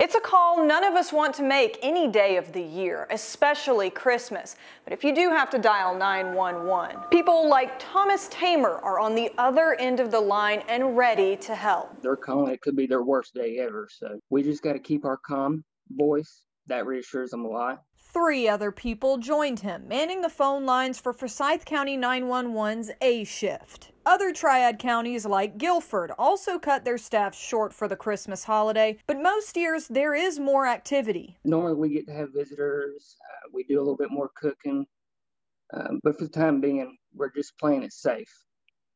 It's a call none of us want to make any day of the year, especially Christmas. But if you do have to dial 911, people like Thomas Tamer are on the other end of the line and ready to help. They're calling, it could be their worst day ever. So we just got to keep our calm voice. That reassures them a lot. Three other people joined him, manning the phone lines for Forsyth County 911's A shift. Other triad counties like Guilford also cut their staff short for the Christmas holiday, but most years there is more activity. Normally we get to have visitors, uh, we do a little bit more cooking, um, but for the time being, we're just playing it safe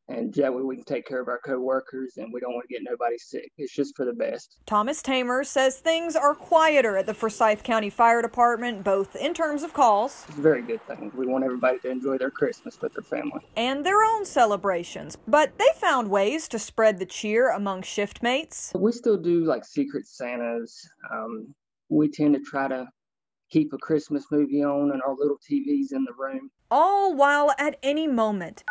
and that way we can take care of our coworkers and we don't want to get nobody sick. It's just for the best. Thomas Tamer says things are quieter at the Forsyth County Fire Department, both in terms of calls. It's a very good thing. We want everybody to enjoy their Christmas with their family. And their own celebrations. But they found ways to spread the cheer among shift mates. We still do like Secret Santas. Um, we tend to try to keep a Christmas movie on and our little TVs in the room. All while at any moment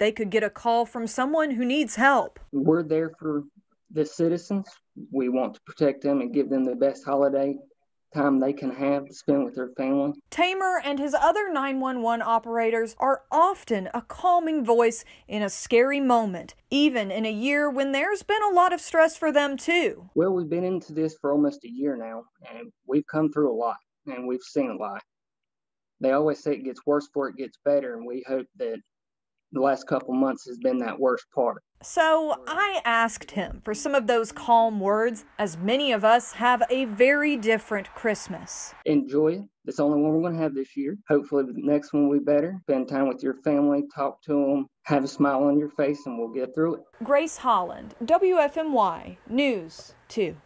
they could get a call from someone who needs help. We're there for the citizens. We want to protect them and give them the best holiday time they can have to spend with their family. Tamer and his other 911 operators are often a calming voice in a scary moment, even in a year when there's been a lot of stress for them too. Well, we've been into this for almost a year now, and we've come through a lot and we've seen a lot. They always say it gets worse before it gets better, and we hope that the last couple months has been that worst part. So I asked him for some of those calm words, as many of us have a very different Christmas. Enjoy it. It's the only one we're going to have this year. Hopefully, the next one will be better. Spend time with your family, talk to them, have a smile on your face, and we'll get through it. Grace Holland, WFMY News 2.